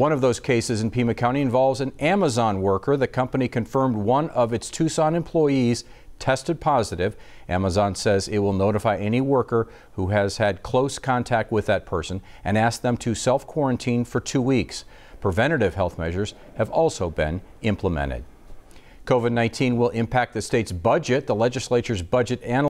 One of those cases in Pima County involves an Amazon worker. The company confirmed one of its Tucson employees tested positive. Amazon says it will notify any worker who has had close contact with that person and ask them to self quarantine for two weeks. Preventative health measures have also been implemented. COVID 19 will impact the state's budget. The legislature's budget analyst